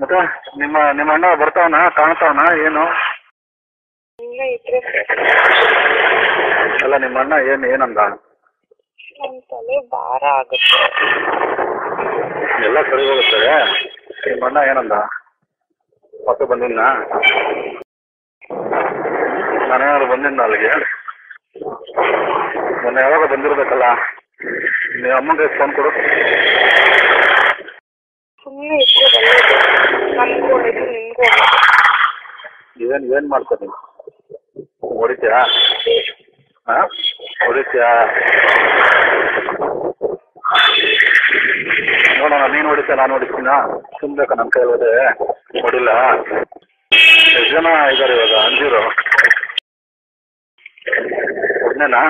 ಮತ್ತೆ ನಿಮ್ಮ ನಿಮ್ಮ ಅಣ್ಣ ಬರ್ತಾವನ ಕಾಣ್ತಾವನ ಏನು? ಇದ್ರೆ ಅಲ್ಲ ನಿಮ್ಮ ಅಣ್ಣ ಏನು ಏನಂದ? ತಲೆ ಭಾರ ಆಗುತ್ತೆ. ಎಲ್ಲ ಸರಿ ಹೋಗುತ್ತದೆ ನಿಮ್ಮ ಅಣ್ಣ ಏನಂದ? ಮತ್ತೆ ಬಂದಿದ್ನ? ನಾನೇನಾದ್ರು ಬಂದಿದ್ನ ಅಲ್ಲಿಗೆ? ಮೊನ್ನೆ ಯಾವಾಗ ಬಂದಿರ್ಬೇಕಲ್ಲ? ನೀವು ಅಮ್ಮಂಗೆ ಫೋನ್ ಕೊಡು. ಸುಮ್ಮನೆ ಇದ್ರೆ ಒಳ್ಳೇದು ನನ್ಗೂ ಒಳ್ಳೇದು ನಿನ್ಗೂ ಒಳ್ಳೇದು ಏನ್ ಏನ್ ಮಾಡ್ತಾರೆ ನೀವು ಹೊಡಿತ್ಯಾ ಹಾ ಹೊಡಿತ್ಯಾ ನೋಡೋಣ ನೀನು ಹೊಡಿತ್ಯಾ ನಾನು ಹೊಡಿತೀನ ಸುಮ್ಬೇಕಾ ನನ್ನ ಕೈಯಲ್ಲಿ ಹೋದೆ ಹೊಡಿಲ್ಲ ಎಷ್ಟು ಜನ ಇದ್ದಾರೆ ಇವಾಗ ಅಂಜೀರು ಒಬ್ನೇನಾ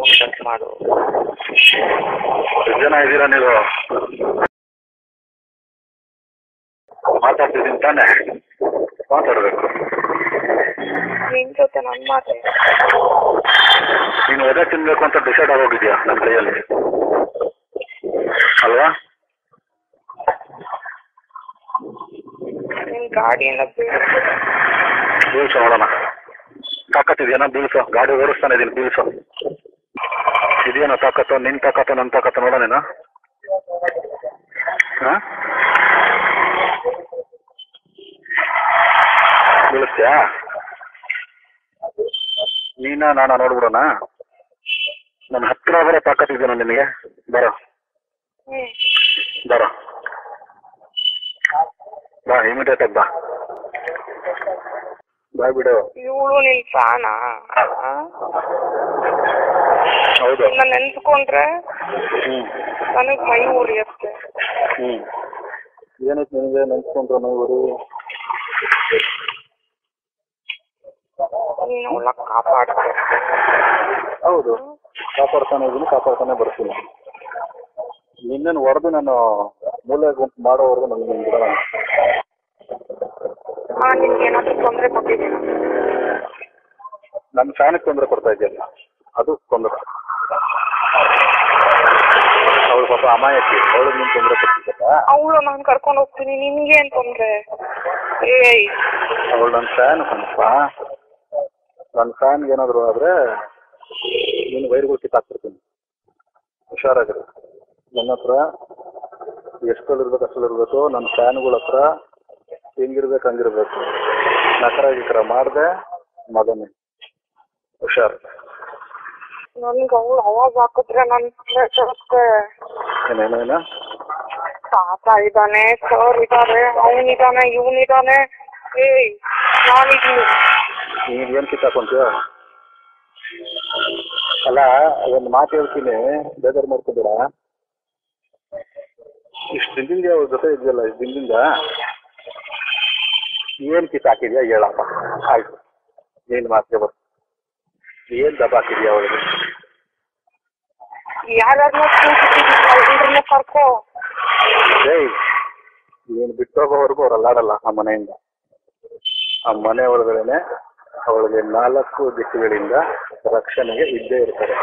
ಕಟ್ ಮಾಡು. ಎಷ್ಟು ಜನ ಇದ್ದೀರಾ ನೀವು? ಮಾತಾಡ್ತಿದ್ದೀನಿ ತಾನೆ. ಮಾತಾಡಬೇಕು. ನಿನ್ ಜೊತೆ ನನ್ ಮಾತೆ? ನೀನು ಎದೆ ತಿನ್ಬೇಕು ಅಂತ ಡಿಸೈಡ್ ಆಗೋಗಿದ್ಯಾ ನನ್ನ ಕೈಯಲ್ಲಿ? ಅಲ್ವಾ? ನಿನ್ ಗಾಡಿಯಿಂದ ಬೀಳ್ಸು. ನೋಡೋಣ. ತಾಕತ್ತಿದೆಯೇನೋ ಬೀಳ್ಸೋ. ಗಾಡಿ ಓಡಿಸ್ತಾನೆ ಇದೀನಿ ಬೀಳ್ಸು. ಇದೆಯೇನೋ ತಾಕತ್ತು? ನಿನ್ ತಾಕತ್ತು ನನ್ನ ತಾಕತ್ತು ನೋಡೋಣ ಹಾ? ಬೀಳಿಸ್ತೀಯಾ ನೀನ ನಾನ ನೋಡ್ಬಿಡೋಣ? ನನ್ನ ಹತ್ರ ಬರೋ ಇದೆಯಾ ನಿನಗೆ? ಬರೋ. ಬರೋ. ಬಾ ಇಮಿಡಿಯೇಟ್ ಆಗಿ ಬಾ. ಬಾ ಬಿಡು. ಇವಳು ನಿನ್ ಫ್ಯಾನಾ? ಹೌದು. ನಾನು ನೆನ್ಸ್ಕೊಂಡ್ರೆ ಹ್ಮ್. ನನಗ್ ಮೈ ಉರಿಯುತ್ತೆ ಹ್ಮ್. ಏನಕ್ಕೆ ನಿನಗೆ ನೆನ್ಸ್ಕೊಂಡ್ರೆ ನೋವು ನೀನ್ ಹೌದು. ಕಾಪಾಡ್ತಾನೆ ಇದೀನಿ ಕಾಪಾಡ್ತಾನೆ ಬರ್ತೀನಿ. ನಿನ್ನನ್ನು ಹೊಡೆದು ನಾನು ಮೂಲೆ ಗುಂಪು ಮಾಡೋವರೆಗೂ ನನಗೆ ನಿಮ್ಗೆ ಬಿಡಲ್ಲ ಹಾ ನಿನ್ಗೆ ಏನಾದ್ರು ತೊಂದ್ರೆ ಕೊಟ್ಟಿದ್ದೀನಿ ನನ್ನ ಫ್ಯಾನಿಗೆ ತೊಂದರೆ ಕೊಡ್ತಾ ಇದೆಯಲ್ಲ ಅದು ತೊಂದರೆ. ಪಾಪ ಅಮಾಯಕಿ ಅವಳು ನೀನು ತೊಂದರೆ ಕೊಟ್ಟಿದ್ದ ಅವಳು ನಾನು ಕರ್ಕೊಂಡು ಹೋಗ್ತೀನಿ ನಿಮ್ಗೆ ಏನ್ ತೊಂದ್ರೆ? ಏಯ್ ಅವಳು ನನ್ನ ಫ್ಯಾನ್ ಕಣಪ್ಪ. ನನ್ನ ಫ್ಯಾನ್ ಏನಾದ್ರು ಆದ್ರೆ ನೀನು ವೈರ್ಗಳು ಕಿತ್ತಾಕ್ತಿರ್ತೀನಿ ಹುಷಾರಾಗಿರು. ನನ್ನ ಹತ್ರ ಎಷ್ಟಲ್ಲಿರ್ಬೇಕು ಅಷ್ಟಲ್ಲಿರ್ಬೇಕು ನನ್ನ ಫ್ಯಾನ್ಗಳ ಹತ್ರ ಹೆಂಗಿರ್ಬೇಕು ಹಂಗಿರ್ಬೇಕು. ನಕರ ಗಿಕರ ಮಾಡ್ದೆ ಮಗನೇ. ಹುಷಾರ್. ನನ್ಗೆ ಅವಳು ಅವಾಜ್ ಹಾಕಿದ್ರೆ ನನ್ ತಲೆ ಕೆಡುತ್ತೆ ಏನೇನೇನ ತಾತ ಇದ್ದಾನೆ ಸರ್ ಇದ್ದಾರೆ ಅವನಿದ್ದಾನೆ ಇವನಿದ್ದಾನೆ ಏಯ್ ನಾನಿದ್ದೀನಿ ನೀನು ಏನು ಕಿತ್ತಾಕೊಂತೀಯ? ಅಲ್ಲ ಒಂದು ಮಾತು ಹೇಳ್ತೀನಿ. ಬೇಜಾರು ಮಾಡ್ಕೋಬೇಡ. ಇಷ್ಟು ದಿನದಿಂದ ಅವ್ರ ಜೊತೆ ಇದೆಯಲ್ಲ ಇಷ್ಟು ದಿನದಿಂದ? ಏನು ಕಿತ್ತಾಕಿದ್ಯಾ ಹೇಳಪ್ಪ. ಆಯ್ತು ನೀನ್ ಮಾತಿಗೆ ಬರ್ತೀನಿ ಏನ್ ದಬ್ಬ ಹಾಕಿದ್ಯಾ ಅವಳಿಗೆ? ಯಾರ್ಯಾರನ್ನ ಕೂತಿದ್ದೀನಿ ಕರ್ಕೋ ಏಯ್ ನೀನು ಬಿಟ್ಟೋಗೋವರೆಗೂ ಅವ್ರು ಅಲ್ಲಾಡಲ್ಲ ಆ ಮನೆಯಿಂದ. ಆ ಮನೆ ಒಳಗಡೆನೆ ಅವಳಿಗೆ ನಾಲ್ಕು ದಿಕ್ಕುಗಳಿಂದ ರಕ್ಷಣೆಗೆ ಇದ್ದೇ ಇರ್ತಾರೆ.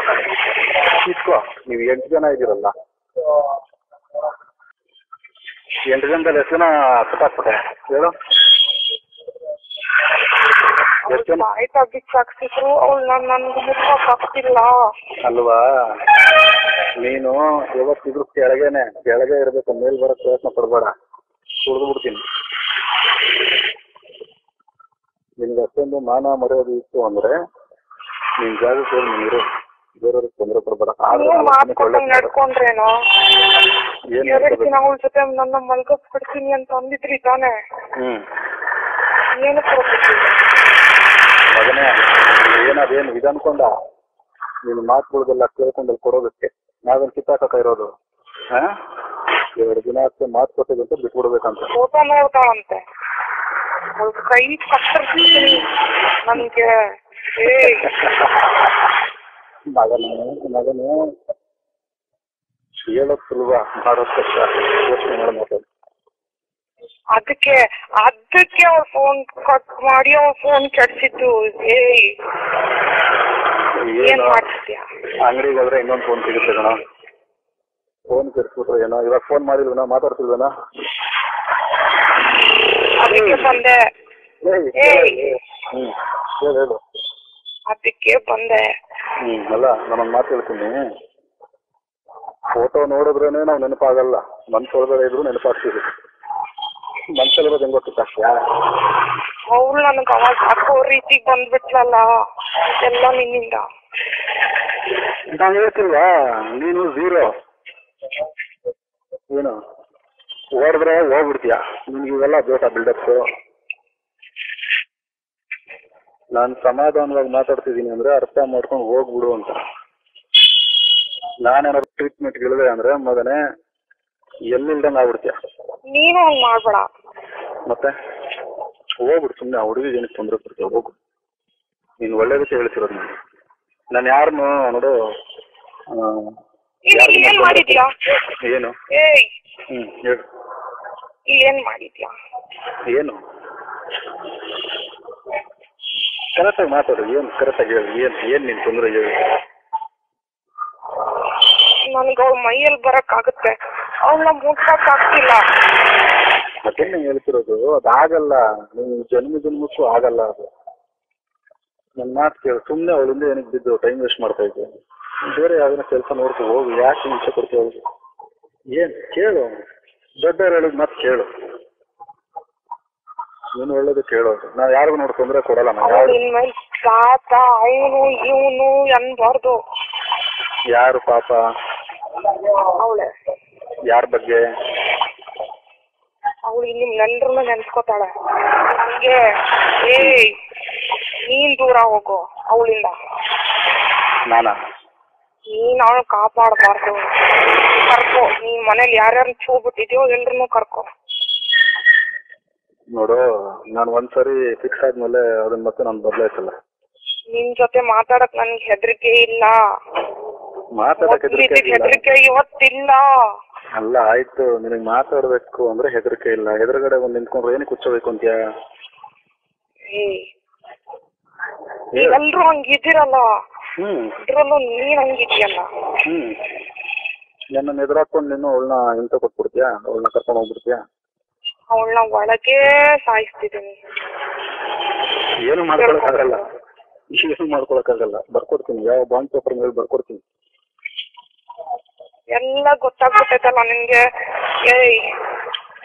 ಇಟ್ಕೋ ನೀವು ಎಂಟು ಜನ ಇದ್ದೀರಲ್ಲ. ಎಂಟು ಜನದಲ್ಲಿ ಎಷ್ಟು ಜನ ಕಟ್ಟಾಕ್ಬಿಟ್ಟೆ ಹೇಳು. ತಗ್ಗಿಕ್ ಸಾಕ್ಸಿದ್ರು ಅವಳು ನನ್ ನನ್ಗೆ ಮುಟ್ಟಕ್ ಆಗ್ತಿಲ್ಲ ಅಲ್ವಾ? ನೀನು ಯಾವತ್ತಿದ್ರು ಕೆಳಗೇನೆ ಕೆಳಗೆ ಇರ್ಬೇಕು ಮೇಲ್ ಬರಕ್ ಪ್ರಯತ್ನ ಪಡ್ಬೇಡ. ಕುಡ್ದು ಬಿಡ್ತೀನಿ. ನಿನ್ಗೆ ಅಷ್ಟೊಂದು ಮಾನ ಮರ್ಯಾದೆ ಇತ್ತು ಅಂದ್ರೆ ನಿನ್ ಜಾಗ ಸೇರಿ ನೀರು ಬೇರೆಯವ್ರಿಗೆ ತೊಂದರೆ ಕೊಡ್ಬೇಡ. ನಡ್ಕೊಂಡ್ರೇನೋ? ಎರಡ್? ದಿನ ಅವಳ ಜೊತೆ ನನ್ನ ಅಂತ ಅಂದಿದ್ರಿ ತಾನೆ? ಹ್ಮ್. ಏನು ಮಗನೇ ಇದು ಅನ್ಕೊಂಡ? ನಿನ್ ಮಾತುಗಳಿಗೆಲ್ಲ ಕೇಳ್ಕೊಂಡಲ್ಲಿ ಕೊಡೋದಕ್ಕೆ. ನಾವೇನ್ ಕಿತ್ತಾಕ ಇರೋದು? ಹಾ? ಎರಡು ದಿನ ಅಷ್ಟೇ ಮಾತು ಕೊಟ್ಟಿದಂತ ಬಿಟ್ಬಿಡ್ಬೇಕಂತ. ಫೋಟೋ ನೋಡ್ತಾಳಂತೆ ಅವಳ ಕೈ ಕತ್ತರಿಸ್ತೀನಿ ನನ್ಗೆ ಏಯ್ ಮಗನೇ ಮಗನೇ. ಹೇಳೋದ್ ಸುಲಭ ಮಾಡೋದ್ ಕಷ್ಟ ಯೋಚನೆ ಮಾಡಿ ಮಾತಾಡು ಅದಕ್ಕೆ ಅದಕ್ಕೆ ಅವ್ರ ಫೋನ್ ಕಟ್ ಮಾಡಿ ಅವ್ರ ಫೋನ್ ಕೆಡ್ಸಿದ್ದು. ಏಯ್. ಏನ್ ಅಂಗಡಿಗೆ ಹೋದ್ರೆ ಇನ್ನೊಂದು ಫೋನ್ ಸಿಗುತ್ತೆ ಕಣ. ಫೋನ್ ಕೆಡ್ಸ್ಬಿಟ್ರೆ ಏನೋ ಇವಾಗ ಫೋನ್ ಮಾಡಿಲ್ವೇನೋ ಮಾತಾಡ್ತಿಲ್ವೇನೋ? ಅದಕ್ಕೆ ಬಂದೆ. ಏಯ್. ಹ್ಮ್ ಹೇಳು ಹೇಳು. ಅದಕ್ಕೆ ಬಂದೆ. ಹ್ಮ್ ಅಲ್ಲ ನಾನು ಮಾತು ಹೇಳ್ತೀನಿ. ಫೋಟೋ ನೋಡಿದ್ರೇನೆ ನಾವು ನೆನಪಾಗಲ್ಲ. ಮನ್ಸೊಳಗಡೆ ಇದ್ರು ನೆನಪಾಗ್ತೀವಿ. ಮನ್ಸಲ್ಲಿರೋದು ಹೆಂಗ್ ಗೊತ್ತಿತ್ತ ಅವಳು ನನಗೆ ಅವಾಗ ಹಾಕೋ ರೀತಿಗೆ ಬಂದ್ಬಿಟ್ಲಲ್ಲ ಇದೆಲ್ಲ ನಿನ್ನಿಂದ. ನಾನು ಹೇಳ್ತಿಲ್ವಾ? ನೀನು ಝೀರೋ ಏನು? ಓಡಿದ್ರೆ ಹೋಗ್ಬಿಡ್ತೀಯ? ನಿನ್ಗೆ ಇವೆಲ್ಲ ಬೇಕಾ ಬಿಲ್ಡಪ್ಸ್ ನಾನು ಸಮಾಧಾನವಾಗಿ ಮಾತಾಡ್ತಿದ್ದೀನಿ ಅಂದ್ರೆ ಅರ್ಥ ಮಾಡ್ಕೊಂಡು ಹೋಗ್ಬಿಡು ಅಂತ. ನಾನೇನಾದ್ರು ಟ್ರೀಟ್ಮೆಂಟ್ ಇಳಿದೆ ಅಂದ್ರೆ ಮಗನೇ ಎಲ್ಲಿಲ್ದಂಗೆ ಆಗ್ಬಿಡ್ತೀಯ? ನೀನು ಹಂಗ್ ಮಾಡ್ಬೇಡ. ಮತ್ತೆ? ಹೋಗ್ಬಿಡು ಸುಮ್ಮನೆ ಆ ಹುಡುಗಿಗೆ ಏನಕ್ಕೆ ತೊಂದರೆ ಕೊಡ್ತೇವೆ ಹೋಗು. ನೀನು ಒಳ್ಳೇದಕ್ಕೆ ಹೇಳ್ತಿರೋದು ನಾನು. ನಾನು ಯಾರನ್ನು ನೋಡು ಆ, ಯಾರ್ಗೂ ಏನ್ ಮಾಡಿದ್ಯಾ? ಏನು? ಏಯ್. ಹ್ಮ್ ಹೇಳು. ಏನ್ ಮಾಡಿದ್ಯಾ? ಏನು? ಕರೆಕ್ಟಾಗಿ ಮಾತಾಡು ಏನು? ಕರೆಕ್ಟಾಗಿ ಹೇಳು ಏನು ಏನು ನಿನ್ ತೊಂದರೆ ಹೇಳು. ನನ್ಗೆ ಅವ್ಳ ಮೈಯಲ್ಲಿ ಬರಕ್ ಆಗುತ್ತೆ ಅವಳನ್ನ ಮುಟ್ಟಕ್ ಆಗ್ತಿಲ್ಲ ಮತ್ತೆ ನಾನು ಹೇಳ್ತಿರೋದು ಅದಾಗಲ್ಲ ನೀವು ಜನ್ಮ ಜನ್ಮಕ್ಕೂ ಆಗಲ್ಲ ಅದು. ನನ್ನ ಮಾತು ಕೇಳು ಸುಮ್ಮನೆ ಅವಳಿಂದ ಏನಕ್ಕೆ ಬಿದ್ದು ಟೈಮ್ ವೇಸ್ಟ್ ಮಾಡ್ತಾ ಇದ್ದೆ? ಬೇರೆ ಯಾವ್ದನ್ನ ಕೆಲಸ ನೋಡ್ಕೊ ಹೋಗಿ ಯಾಕೆ ಹಿಂಸೆ ಕೊಡ್ತೀವಿ ಅವ್ಳಿಗೆ? ಏನ್ ಕೇಳು ದೊಡ್ಡವ್ರು ಹೇಳಿದ್ ಮಾತು ಕೇಳು. ನೀನು ಒಳ್ಳೇದು ಕೇಳೋದು ನಾವ್ ಯಾರಿಗೂ ನೋಡ್ಕೊಂಡ್ರೆ ತೊಂದರೆ ಕೊಡಲ್ಲ ನಾವು ತಾತ ಅವನು ಇವನು ಅನ್ಬಾರ್ದು ಯಾರು ಪಾಪ? ಅವಳೆ. ಯಾರ ಬಗ್ಗೆ? ಅವಳು ಇಲ್ಲಿ ನೆಂಡ್ರನ್ನ ನೆನ್ಸ್ಕೊತಾಳೆ. ನಮ್ಗೆ ಏ ನೀನ್ ದೂರ ಹೋಗು ಅವಳಿಂದ. ನಾನಾ? ನೀನ್ ಅವಳು ಕಾಪಾಡಬಾರ್ದು. ಕರ್ಕೋ ನೀನ್ ಮನೇಲಿ ಯಾರ್ಯಾರು ಚೂ ಬಿಟ್ಟಿದ್ಯೋ ಎಲ್ರನ್ನೂ ಕರ್ಕೋ. ನೋಡು ನಾನು ಒಂದ್ಸರಿ ಫಿಕ್ಸ್ ಆದ್ಮೇಲೆ ಅದನ್ನ ಮತ್ತೆ ನಾನು ಬದಲಾಯಿಸಲ್ಲ. ನಿನ್ ಜೊತೆ ಮಾತಾಡಕ್ ನನ್ಗೆ ಹೆದರಿಕೆ ಇಲ್ಲ. ಮಾತಾಡಕ್ಕೆ ಹೆದರಿಕೆ ಇವತ್ತಿಲ್ಲ. ಅಲ್ಲ ಆಯ್ತು. ನಿನಗೆ ಮಾತಾಡ್ಬೇಕು ಅಂದ್ರೆ ಹೆದರಿಕೆ ಇಲ್ಲ. ಎದುರುಗಡೆ ಒಂದ್ ನಿಂತ್ಕೊಂಡ್ರೆ ಏನಕ್ಕೆ ಕುಚ್ಚಬೇಕು ಅಂತ್ಯ? ನೀವೆಲ್ರೂ ಹಂಗಿದ್ದೀರಲ್ಲ ಹ್ಮ್. ಇದ್ರಲ್ಲೂ ನೀನ್ ಹಂಗಿದ್ಯಲ್ಲ ಹ್ಮ್. ನನ್ನ ಎದುರಾಕೊಂಡು ನೀನು ಅವಳನ್ನ ಇಂತ ಕೊಟ್ಬಿಡ್ತೀಯಾ? ಅವಳನ್ನ ಕರ್ಕೊಂಡು ಹೋಗ್ಬಿಡ್ತೀಯಾ? ಅವಳನ್ನ ಒಳಗೆ ಸಾಯಿಸ್ತಿದ್ದೀನಿ. ಏನು ಮಾಡ್ಕೊಳಕ್ಕಾಗಲ್ಲ. ಏನು ಮಾಡ್ಕೊಳಕ್ಕಾಗಲ್ಲ. ಬರ್ಕೊಡ್ತೀನಿ. ಯಾವ ಬಾಂಡ್ ಪೇಪರ್ ಮೇಲೆ ಬರ್ಕೊಡ್ತೀನಿ. ಎಲ್ಲ ಗೊತ್ತಾಗ್ಬಿಟ್ಟೈತಲ್ಲ ನಿನ್ಗೆ ಏಯ್.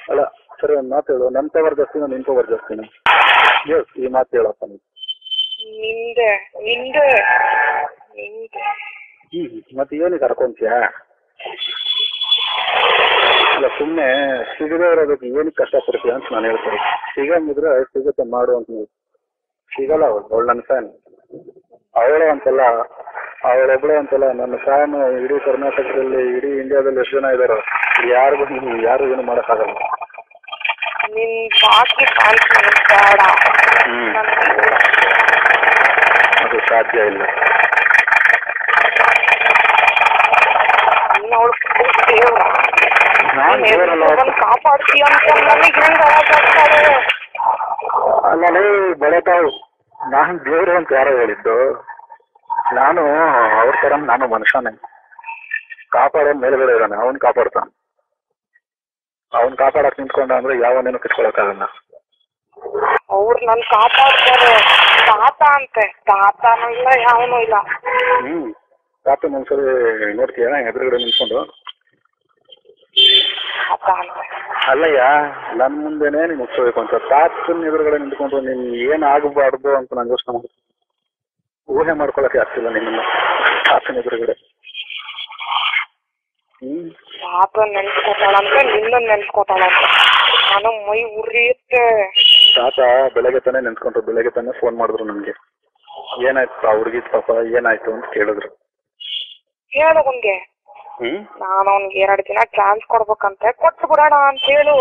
ಅಲ್ಲ ಸರಿ ಒಂದ್ ಮಾತು ಹೇಳು. ನನ್ನ ಪವರ್ ಜಾಸ್ತಿನ ನಿನ್ ಪವರ್ ಜಾಸ್ತಿನ? ಎಸ್ ಈ ಮಾತು ಹೇಳಪ್ಪ ನೀನು. ನಿಂದೆ ನಿಂದೆ ನಿಂದೆ. ಹ್ಮ್ ಮತ್ತೆ ಏನಕ್ಕೆ ಕರ್ಕೊಂತೀಯಾ ಅಲ್ಲ ಸುಮ್ಮನೆ ಸಿಗದೇ ಇರೋದಕ್ಕೆ ಏನಕ್ಕೆ ಕಷ್ಟಪಡ್ತೀಯ ಅಂತ ನಾನು ಹೇಳ್ತೀನಿ. ಸಿಗಂಗಿದ್ರೆ ಸಿಗುತ್ತೆ ಮಾಡು ಅಂತ ನೀವು. ಸಿಗಲ್ಲ ಅವಳು ಅವಳು ನನ್ನ ಫ್ಯಾನ್ ಅವಳೇ ಅಂತಲ್ಲ ಅವಳೊಬ್ಳೆ ಅಂತಲ್ಲ ನನ್ನ ಫ್ಯಾನ್ ಇಡೀ ಕರ್ನಾಟಕದಲ್ಲಿ ಇಡೀ ಇಂಡಿಯಾದಲ್ಲಿ ಎಷ್ಟು ಜನ ಇದಾರೆ ಯಾರಿಗೂ ನೀವು ಯಾರು ಏನು ಮಾಡೋಕ್ಕಾಗಲ್ಲ. ನಿನ್ ಬಾಕಿ ಫ್ಯಾನ್ಸ್ ನನಗ್ ಬೇಡ. ಹ್ಮ್. ಅದು ಸಾಧ್ಯ ಇಲ್ಲ. ಅಲ್ಲ ಅವಳು ದೇವ್ರ. ನಾನ್ ನೀನ್ ದೇವ್ರಲ್ಲ. ಎಲ್ರಿಗೂ ಕಾಪಾಡ್ತೀಯ ಅಂತ ನನಗೆ ಹೆಂಗ್ ಅವಾಜ್ ಆಗ್ತಾರೆ ಅಲ್ಲೇ ಬೆಳೆತಾವು ನಾನು ದೇವ್ರು ಅಂತ ಯಾರೋ ಹೇಳಿದ್ದು. ನಾನು ಅವ್ರ ತರ ನಾನು ಮನುಷ್ಯನೇ. ಕಾಪಾಡೋ ಮೇಲ್ಗಡೆ ಇದ್ದಾನೆ ಅವನ್ ಕಾಪಾಡ್ತಾನೆ. ಅವನ್ ಕಾಪಾಡಕ್ ನಿಂತ್ಕೊಂಡ ಅಂದ್ರೆ ಯಾವನೇನು ಕಿತ್ಕೊಳಕಾಗಲ್ಲ ಅವ್ರು ನನ್ ಕಾಪಾಡ್ತಾರೆ. ತಾತ ಅಂತೆ ತಾತನೂ ಇಲ್ಲ ಯಾವನು ಇಲ್ಲ. ಹ್ಮ್ ತಾತನ ಒಂದ್ಸರಿ ನೋಡ್ತೀಯ ಎದುರುಗಡೆ ನಿಂತ್ಕೊಂಡು? ಅಲ್ಲಯ್ಯ ನನ್ ಮುಂದೆನೆ ನೀನ್ ಮುಗಿಸ್ಬೇಕು ಅಂತ. ತಾತನ ಎದುರುಗಡೆ ನಿಂತ್ಕೊಂಡು ನೀನ್ ಏನ್ ಆಗಬಾರ್ದು ಅಂತ ನಂಗೆ ಯೋಚನೆ ಮಾಡ್ತೀನಿ. ಊಹೆ ಮಾಡ್ಕೊಳಕ್ಕೆ ಆಗ್ತಿಲ್ಲ ನಿಮ್ಮನ್ನ. ಆತನ ಎದುರುಗಡೆ. ತಾತ ನೆನ್ಸ್ಕೊತಾಳಂತೆ ನಿನ್ನ ನೆನ್ಸ್ಕೊತಾಳಂತೆ ನಾನು ಮೈ ಉರಿಯುತ್ತೆ. ತಾತ ಬೆಳಗ್ಗೆ ತಾನೇ ನೆನ್ಸ್ಕೊಂಡ್ರು. ಬೆಳಗ್ಗೆ ತಾನೇ ಫೋನ್ ಮಾಡಿದ್ರು ನನ್ಗೆ ಏನಾಯ್ತು ಹುಡುಗಿ ಪಾಪ? ಏನಾಯ್ತು ಅಂತ ಕೇಳಿದ್ರು. ಹೇಳು ಅವ್ನ್ಗೆ. ನಾನು ಅವ್ನ್ಗೆ ಎರಡ್ ದಿನ ಚಾನ್ಸ್ ಕೊಡ್ಬೇಕಂತೆ. ಕೊಟ್ಟು ಬಿಡೋಣ ಅಂತ ಹೇಳು.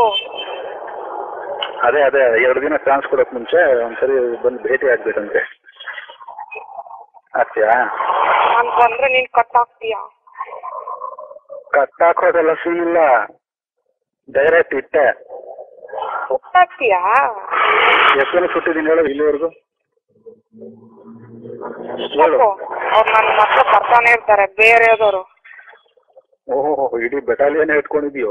ಅದೇ ಅದೇ. ಎರಡು ದಿನ ಚಾನ್ಸ್ ಕೊಡಕ್ ಮುಂಚೆ ಒಂದ್ಸರಿ ಬಂದು ಭೇಟಿ ಆಗ್ಬೇಕಂತೆ. ಆಗ್ತೀಯಾ? ನಾನು ಬಂದ್ರೆ ನೀನ್ ಕಟ್ ಆಗ್ತೀಯ? ಕಟ್ ಹಾಕೋದೆಲ್ಲ ಸೀನ್ ಇಲ್ಲ. ಡೈರೆಕ್ಟ್ ಇಟ್ಟೆ. ಆಗ್ತೀಯ ಎಷ್ಟು ಜನ ಸುಟ್ಟಿದ್ದೀನಿ ಹೇಳು ಇಲ್ಲಿವರೆಗೂ? ಹೇಳು. ಅವ್ರು ನನ್ನ ಮಕ್ಕಳು ಬರ್ತಾನೆ ಇರ್ತಾರೆ ಬೇರೆದವರು ಓಹೋ ಇಡೀ ಬೆಟಾಲಿಯನ್ ಇಟ್ಕೊಂಡಿದ್ಯೋ